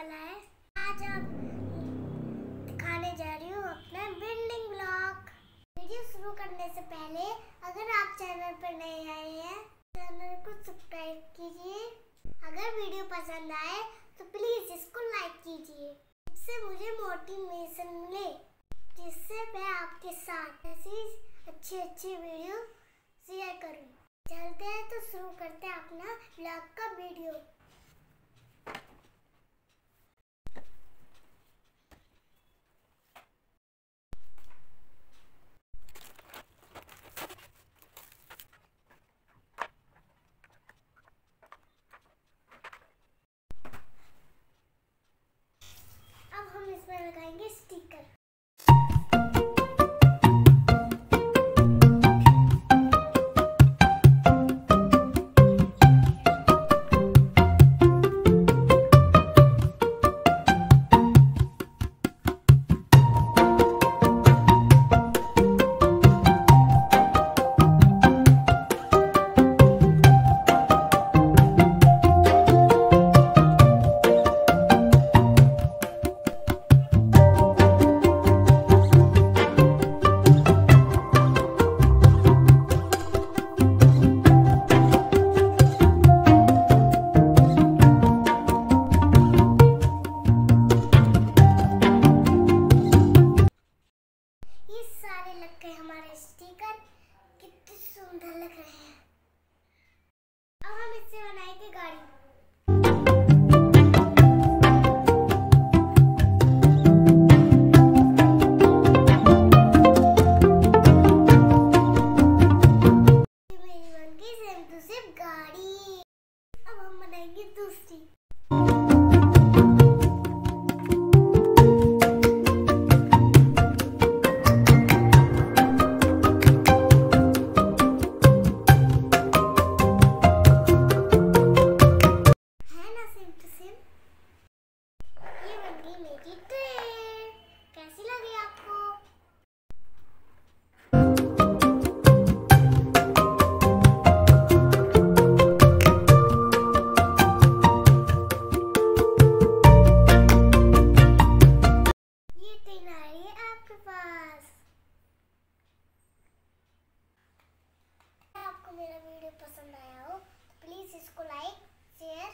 वाला है। आज आप दिखाने जा रही हूँ अपना बिल्डिंग ब्लॉक वीडियो शुरू करने से पहले अगर आप चैनल पर नए आए हैं चैनल को सब्सक्राइब कीजिए। अगर वीडियो पसंद आए तो प्लीज़ इसको लाइक कीजिए। इससे मुझे मोटिवेशन मिले, जिससे मैं आपके साथ ऐसी अच्छी अच्छी वीडियो शेयर करूँ। चलते हैं तो शुरू करते हैं अपना ब्लॉग का वीडियो स्टिकर कितने सुंदर लग रहे हैं। अब हम इससे बनाएँगे गाड़ी। मेरा वीडियो पसंद आया हो प्लीज़ इसको लाइक शेयर